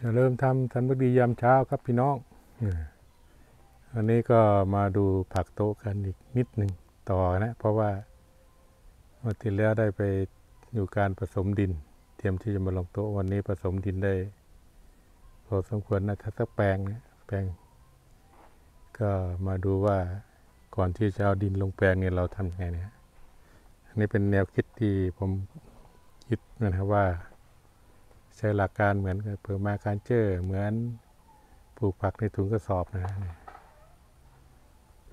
จะเริ่มทำสันบักดียามเช้าครับพี่น้องอันนี้ก็มาดูผักโต๊ะกันอีกนิดหนึ่งต่อนะ เพราะว่าเมื่อที่แล้วได้ไปอยู่การผสมดิน เตรียมที่จะมาลงโต๊ะวันนี้ผสมดินได้ พอสมควรนะถ้าสักแปลงนะแปลง ก็มาดูว่าก่อนที่จะเอาดินลงแปลงเนี่ยเราทำยังไงเนี่ยอันนี้เป็นแนวคิดที่ผมคิดนะครับว่า ใช้หลักการเหมือนกับเพิ่มมาการเจอเหมือนปลูกผักในถุงกระสอบนะเนี่ย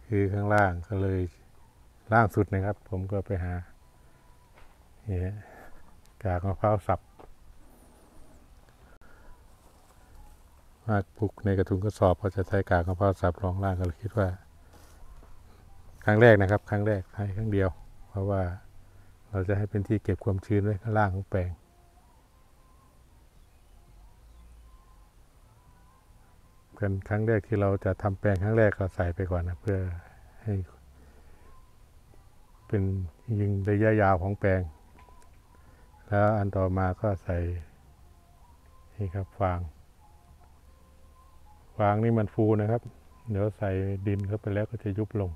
คือข้างล่างก็เลยล่างสุดนะครับ ผมก็ไปหาเนี่ยกากมะพร้าวสับมาปลูกในกระถุงกระสอบก็จะใช้กากมะพร้าวสับรองล่างก็เลยคิดว่า ครั้งแรกนะครับ ครั้งแรกให้ครั้งเดียว เพราะว่าเราจะให้เป็นที่เก็บความชื้นไว้ข้างล่างของแปลง เป็นครั้งแรกที่เราจะทำแปลงครั้งแรกเราใส่ไปก่อนนะเพื่อให้ เป็นยิงระยะยาวของแปลง แล้วอันต่อมาก็ใส่นี่ครับฟางฟางนี่มันฟูนะครับ เดี๋ยวใส่ดินเข้าไปแล้วก็จะยุบลง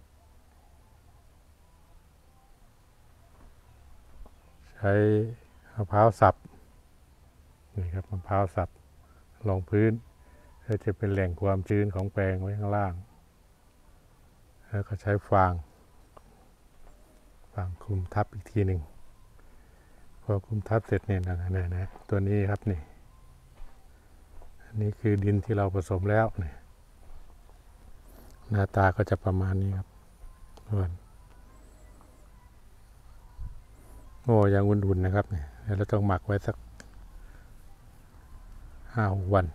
ใช้มะพร้าวสับนี่ครับมะพร้าวสับลงพื้น ก็จะเป็นแหล่งความชื้นของแปลงไว้ข้างล่าง แล้วก็ใช้ฟางฟางคลุมทับอีกทีหนึ่งพอคลุมทับเสร็จเนี่ยนะนะนะตัวนี้ครับนี่อันนี้คือดินที่เราผสมแล้วเนี่ยหน้าตาก็จะประมาณนี้ครับเพื่อนโอ้ยังอุ่นๆนะครับเนี่ยแล้วต้องหมักไว้สักห้าวัน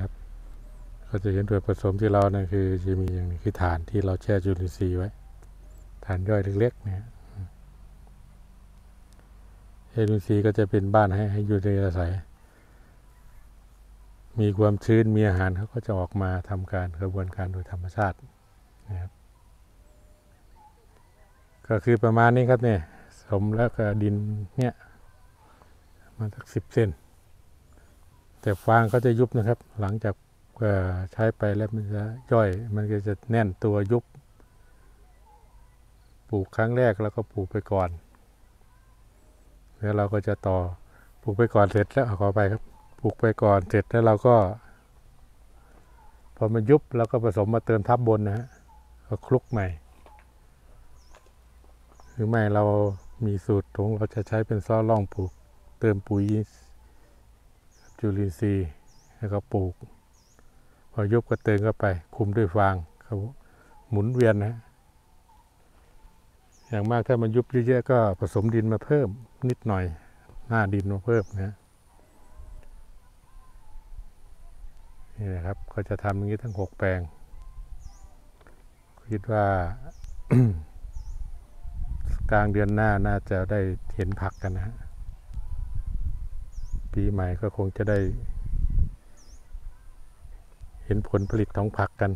ครับ ก็จะเห็นตัวผสมที่เรานั่คือจะมีอย่างนี้คือฐานที่เราแช่จุลินทรีย์ไว้ ฐานย่อยเล็กๆเนี่ยจุลินทรีย์ก็จะเป็นบ้านให้ให้อยู่ในอาศัย มีความชื้นมีอาหารเขาก็จะออกมาทำการกระบวนการโดยธรรมชาตินะครับก็คือประมาณนี้ครับเนี่ยสมแล้วก็ดินเนี่ยมาสักสิบเซนแต่ฟางก็จะยุบนะครับ หลังจาก ใช้ไปแล้วมันจะย่อย มันก็จะแน่นตัวยุบ ปลูกครั้งแรกแล้วก็ปลูกไปก่อน แล้วเราก็จะต่อปลูกไปก่อนเสร็จแล้วขอไปครับปลูกไปก่อนเสร็จแล้วเราก็ พอมันยุบเราก็ผสมมาเติมทับบนนะฮะก็คลุกใหม่ หรือไม่เรามีสูตรของเราจะใช้เป็นซ้อล่องปลูก เติมปุ๋ยจุลินทรีย์แล้วก็ปลูก พอยุบก็เติมเข้าไป คุมด้วยฟางเขาหมุนเวียนนะอย่างมากถ้ามันยุบเยอะๆก็ผสมดินมาเพิ่มนิดหน่อย หน้าดินมาเพิ่มนะนี่นะครับ ก็จะทำอย่างนี้ทั้งหกแปลง คิดว่ากลางเดือนหน้าน่าจะได้เห็นผักกันนะ ปีใหม่ก็คงจะได้ ห็นผลผลิตของผักกัน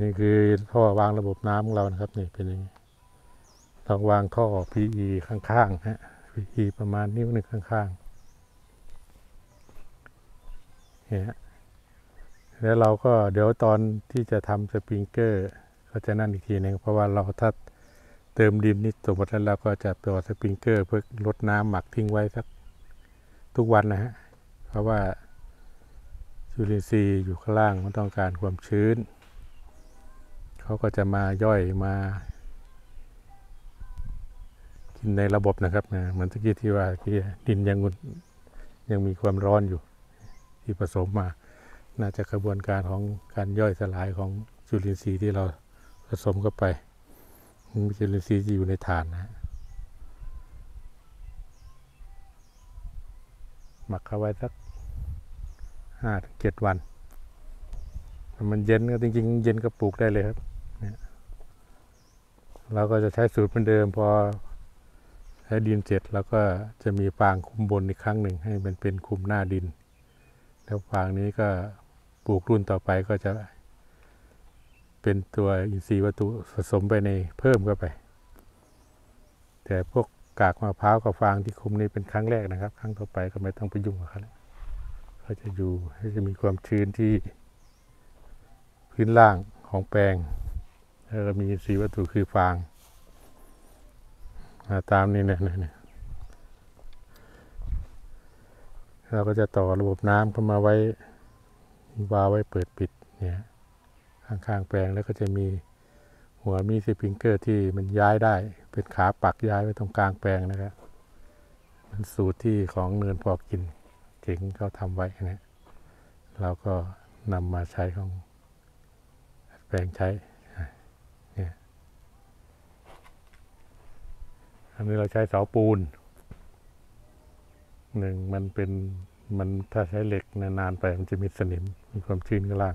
นี่คือท่อวางระบบน้ำของเรานะครับนี่เป็นอย่างนี้เราวางท่อ PE ข้างๆฮะ PE ประมาณนิ้วหนึ่งข้างๆเนี่ยแล้วเราก็เดี๋ยวตอนที่จะทำสปริงเกอร์ก็จะนั่นอีกทีหนึ่งเพราะว่าเราถ้าเติมดินนี่สมมติแล้วเราก็จะตัวสปริงเกอร์ เพื่อลดน้ำหมักทิ้งไว้สักทุกวันนะฮะเพราะว่า จุลินทรีย์อยู่ข้างล่างมันต้องการความชื้น เขาก็จะมาย่อยมา กินในระบบนะครับนะเหมือนตะกี้ที่ว่าที่ดินยังยังมีความร้อนอยู่ ที่ผสมมา น่าจะกระบวนการของการย่อยสลายของจุลินทรีย์ที่เราผสมเข้าไปจุลินทรีย์ที่อยู่ในฐานนะหมักเข้าไว้สัก ห้าเจ็ดวัน มันเย็นก็จริง ๆ เย็นก็ปลูกได้เลยครับเนี่ยเราก็จะใช้สูตรเหมือนเดิมพอใช้ดินเสร็จแล้วก็จะมีฟางคุมบนอีกครั้งหนึ่งให้มันเป็นคุมหน้าดิน แล้วฟางนี้ก็ปลูกรุ่นต่อไปก็จะเป็นตัวอินทรีย์วัตถุผสมไปในเพิ่มเข้าไป แต่พวกกากมะพร้าวกับฟางที่คุมนี่เป็นครั้งแรกนะครับ ครั้งต่อไปก็ไม่ต้องไปยุ่งกับเขาแล้ว เขาจะอยู่ให้จะมีความชื้นที่พื้นล่างของแปลง แล้วก็มีอินทรีวัตถุคือฟางาตามนี้เนี่ยเนี่ยเราก็จะต่อระบบน้ำเข้ามาไว้วาไว้เปิดปิดเนี่ยข้างๆแปลงแล้วก็จะมีหัวมีสปริงเกอร์ที่มันย้ายได้ เป็นขาปักย้ายไว้ตรงกลางแปลงนะครับมันสูตรที่ของเนินพอกิน เจ๋งเขาทำไว้นะเราก็นำมาใช้ของแปลงใช้เนี่ยอันนี้เราใช้เสาปูนหนึ่งมันเป็นมันถ้าใช้เหล็กนานๆไปมันจะมีสนิมมีความชื้นข้างล่าง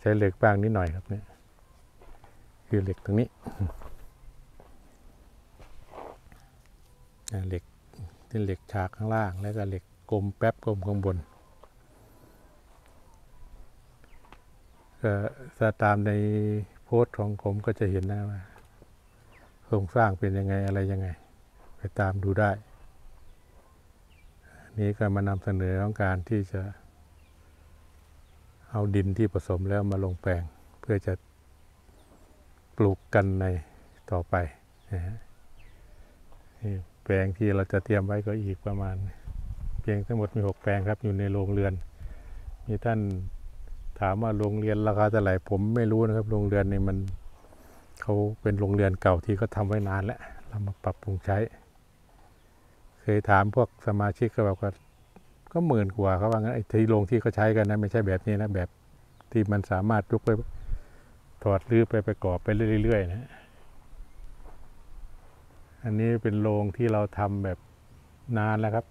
ใช้เหล็กบ้างนิดหน่อยครับเนี่ยคือเหล็กตรงนี้เหล็กเป็นเหล็กฉากข้างล่างแล้วก็เหล็ก กลมแป๊บกลมข้างบนก็ถ้าตามในโพสต์ของผมก็จะเห็นนะว่าโครงสร้างเป็นยังไงอะไรยังไง ไปตามดูได้ นี้ก็มานำเสนอของการที่จะ เอาดินที่ผสมแล้วมาลงแปลง เพื่อจะปลูกกันในต่อไปนะฮะนี่แปลงที่เราจะเตรียมไว้ก็อีกประมาณ พียงทั้งหมดมีหกแปลงครับอยู่ในโรงเรือน มีท่านถามว่าโรงเรียนราคาเท่าไหร่ผมไม่รู้นะครับโรงเรือนนี่มันเขาเป็นโรงเรือนเก่าที่เขาทำไว้นานแล้วเรามาปรับปรุงใช้ เคยถามพวกสมาชิกก็บอกว่าก็หมื่นกว่าเขาว่างั้นไอ้ที่โรงที่เขาใช้กันนะไม่ใช่แบบนี้นะแบบที่มันสามารถยกไปถอดรื้อไปประกอบไปเรื่อยๆนะอันนี้เป็นโรงที่เราทำแบบนานแล้วครับ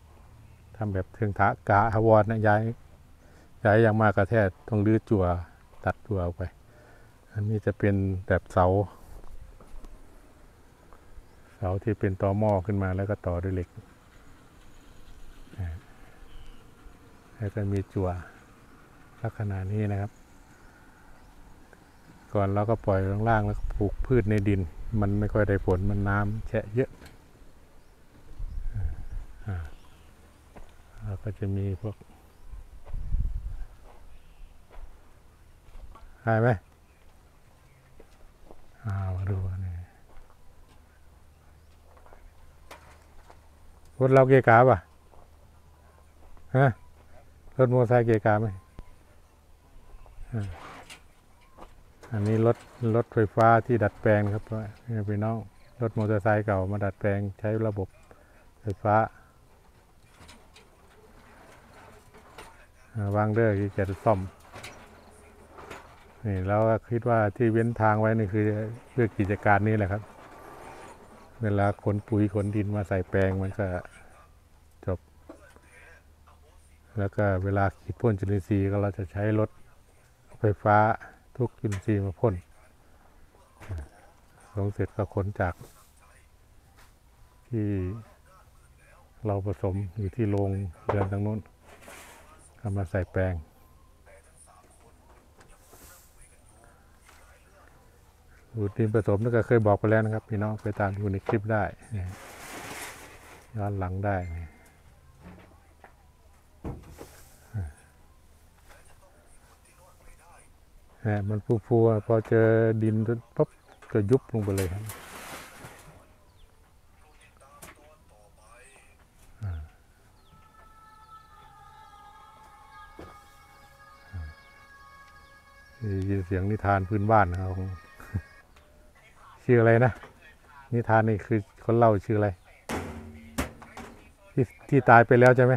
ทำแบบเทิงทะกะฮวรนะย้ายย้ายอย่างมากกระแทกต้องรื้อจั่วตัดจั่วออกไป อันนี้จะเป็นแบบเสา เสาที่เป็นตอหม้อขึ้นมาแล้วก็ต่อด้วยเหล็กแล้วก็มีจั่วลักษณะนี้นะครับ ก่อนเราก็ปล่อยลงล่างแล้วก็ปลูกพืชในดิน มันไม่ค่อยได้ผลมันน้ำแฉะเยอะอ่าแล้ว ก็จะมีพวกได้ไหมอ่ามาดูนี่รถเราเกะกาป่ะฮะรถมอเตอร์ไซค์เกียร์กาไหมอันนี้รถรถไฟฟ้าที่ดัดแปลงครับพี่น้องรถมอเตอร์ไซค์เก่ามาดัดแปลงใช้ระบบไฟฟ้าอ่า วางเดอร์ที่จะซ่อมนี่เราก็คิดว่าที่เว้นทางไว้นี่คือเพื่อกิจการนี้แหละครับ เวลาขนปุ๋ยขนดินมาใส่แปลงมันก็แล้วก็เวลาขีดพ่นจุลินทรีย์ก็เราจะใช้รถไฟฟ้าทุกจุลินทรีย์มาพ่นลงเสร็จก็ขนจาก ที่เราผสมอยู่ที่โรงเรือนทางนู้น เอามาใส่แปลงสูดินผสมนั่นก็เคยบอกไปแล้วนะครับ พี่น้องไปตามดูในคลิปได้ย้อนหลังได้ฮะมันฟูๆพอเจอดินปุ๊บก็ยุบลงไปเลยครับ เสียงนิทานพื้นบ้านนะครับชื่ออะไรนะ นิทานนี่คือคนเล่าชื่ออะไร ที่ที่ตายไปแล้วใช่ไหม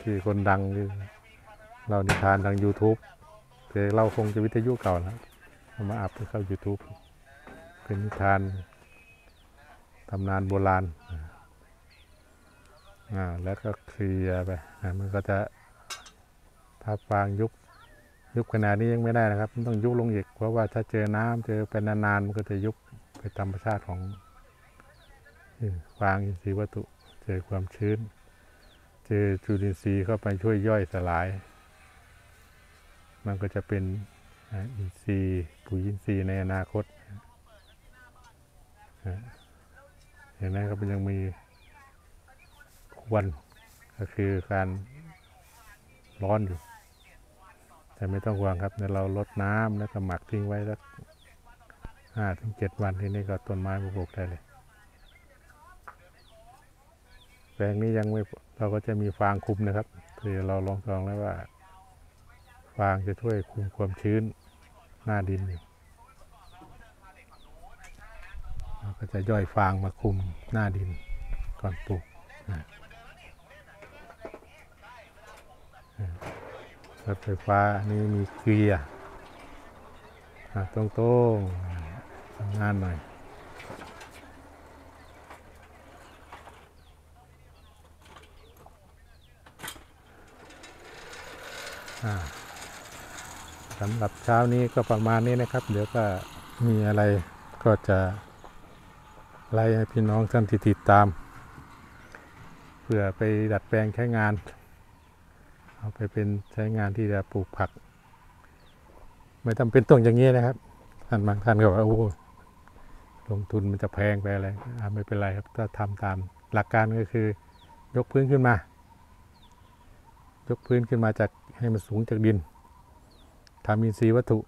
ที่คนดังที่เล่านิทานทาง YouTube แต่เราคงจะวิทยุเก่าแล้วมาอัพเข้า YouTube เป็นนิทานตำนานโบราณอ่าแล้วก็เคลียร์ไปมันก็จะถ้าฟางยุบ ยุบขนาดนี้ยังไม่ได้นะครับมันต้องยุบลงอีกเพราะว่าถ้าเจอน้ำเจอเป็นนานๆมันก็จะยุบไปตามธรรมชาติของฟางอินทรีย์วัตถุ เจอความชื้น เจอจุลินทรีย์เข้าไปช่วยย่อยสลาย มันก็จะเป็นอินทรีย์ปุ๋ยอินทรีย์ในอนาคตเห็นไหมครับมันยังมีควันก็คือการร้อนอยู่ แต่ไม่ต้องห่วงครับเดี๋ยวเราลดน้ำแล้วก็หมักทิ้งไว้สักห้าถึงเจ็ดวันที่นี้ก็ต้นไม้ปลูกได้เลย แปลงนี้ยังไม่เราก็จะมีฟางคุมนะครับคือเราลองลองแล้วว่า ฟางจะช่วยคุมความชื้นหน้าดินอยู่เราก็จะย่อยฟางมาคุมหน้าดินก่อนปลูกนะอ่า รถไฟฟ้านี่มีเกียร์อะตรงๆทำงานหน่อย สำหรับเช้านี้ก็ประมาณนี้นะครับ เดี๋ยวก็มีอะไรก็จะไล่ให้พี่น้องท่านติดตาม เพื่อไปดัดแปลงใช้งาน เอาไปเป็นใช้งานที่จะปลูกผัก ไม่จำเป็นต้องอย่างนี้นะครับท่านบางท่านก็บอกว่าโอ้ลงทุนมันจะแพงไปอะไรไม่เป็นไรครับถ้าทำตามหลักการก็คือ ยกพื้นขึ้นมา ยกพื้นขึ้นมาจากให้มันสูงจากดินทำอินทรีย์วัตถุ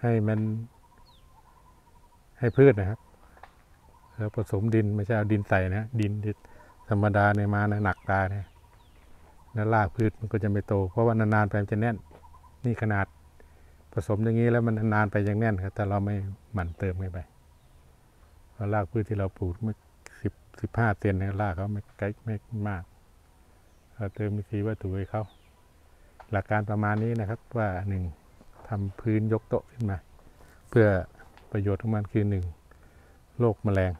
ให้มันให้พืชนะครับ แล้วผสมดินไม่ใช่เอาดินใส่นะดินธรรมดาในมานะหนักตาเนี่ย แล้วรากพืชมันก็จะไม่โต เพราะว่านานๆไปมันจะแน่น นี่ขนาดผสมอย่างนี้แล้วมันนานๆไปยังแน่นครับ แต่เราไม่หมั่นเติมเข้าไปเพราะรากพืชที่เราปลูกไม่สิบสิบห้าเซนนี่ยรากเขาไม่ไกลไม่มาก เราเติมมีสีวัตถุให้เขาหลักการประมาณนี้นะครับว่าหนึ่งทำพื้นยกโต๊ะขึ้นมา เพื่อประโยชน์ของมันคือหนึ่งโรคแมลง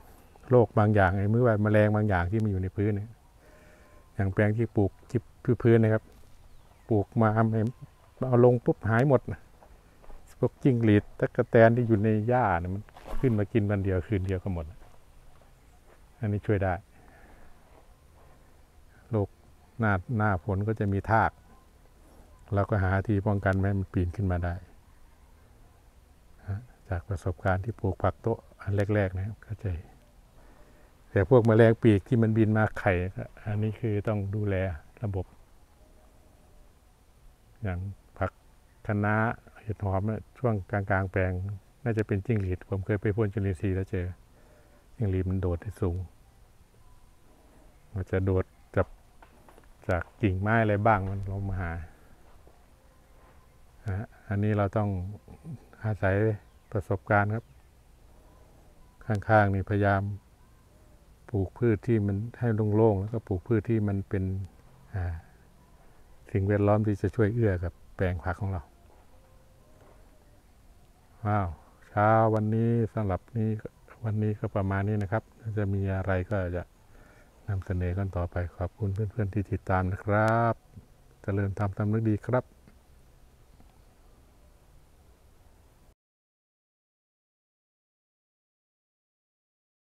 โรคบางอย่างไอ้เมื่อว่าแมลงบางอย่างที่มันอยู่ในพื้นเนี่ย อย่างแปลงที่ปลูกที่พื้นนะครับ ปลูกมาเอาลงปุ๊บหายหมดพวกจิ้งหรีดตะกะแตนที่อยู่ในหญ้าเนี่ยมันขึ้นมากินวันเดียวคืนเดียวก็หมด อันนี้ช่วยได้โรคหน้าหน้าฝนก็จะมีทากเราก็หาที่ป้องกันไม่ให้มันปีนขึ้นมาได้ จากประสบการณ์ที่ปลูกผักโต๊ะอันแรก ๆ นะครับเข้าใจ แต่พวกแมลงปีกที่มันบินมาไข่ อันนี้คือต้องดูแลระบบ อย่างผักคะน้าเห็ดหอมเนี่ยช่วงกลางๆ แปลง น่าจะเป็นจิ้งหรีด ผมเคยไปพ่นจุลินทรีย์แล้วเจอ จิ้งหรีดมันโดดสูง มันจะโดดจับจากกิ่งไม้อะไรบ้างมันลงมาหาอันนี้เราต้องอาศัยประสบการณ์ครับ ข้างๆนี่พยายาม ปลูกพืชที่มันให้โล่งๆแล้วก็ปลูกพืชที่มันเป็นสิ่งแวดล้อมที่จะช่วยเอื้อกับแปลงผักของเราว้าวเช้าวันนี้สำหรับนี้วันนี้ก็ประมาณนี้นะครับจะมีอะไรก็จะนำเสนอกันต่อไปขอบคุณเพื่อนๆที่ติดตามนะครับเจริญธรรมทำนึกดีครับ